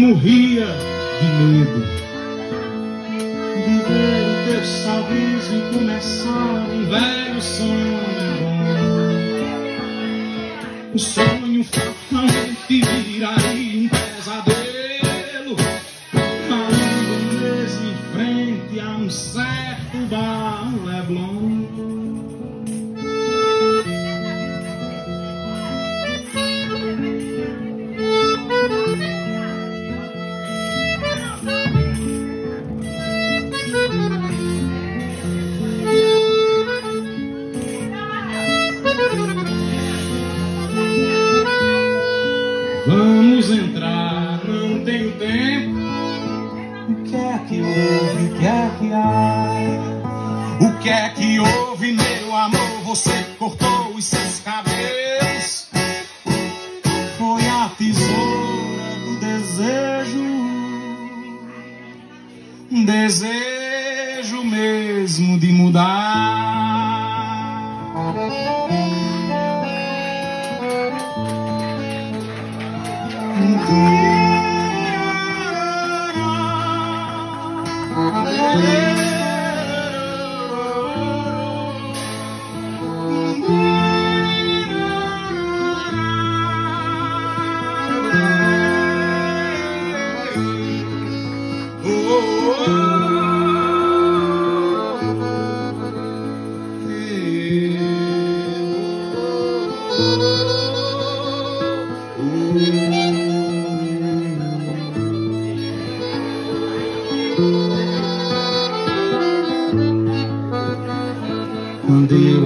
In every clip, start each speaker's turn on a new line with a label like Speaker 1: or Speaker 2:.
Speaker 1: morria de medo de ver o teu sorriso e começar um velho sonho bom. O sonho fatalmente viraria um que houve? O que é que há? O que é que houve, meu amor? Você cortou os seus cabelos. Foi a tesoura do desejo. Desejo mesmo de mudar. Quando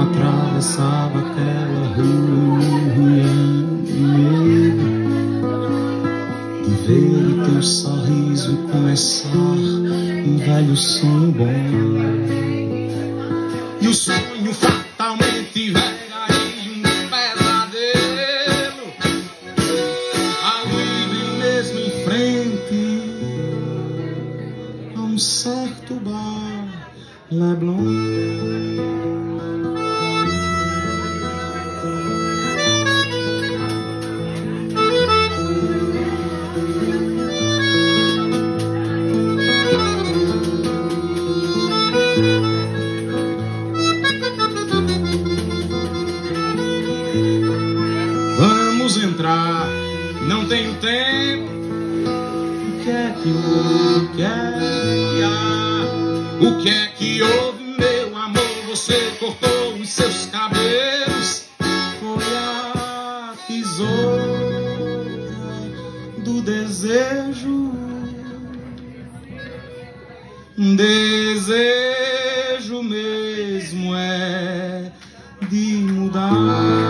Speaker 1: eu atravessava aquela rua de medo de ver teu sorriso começar um velho sonho bom. E o sonho fatalmente um certo bar Leblon. Vamos entrar, não tenho tempo. O que é que houve? O que é que há? O que é que houve, meu amor? Você cortou os seus cabelos. Foi a tesoura do desejo. Desejo mesmo é de mudar.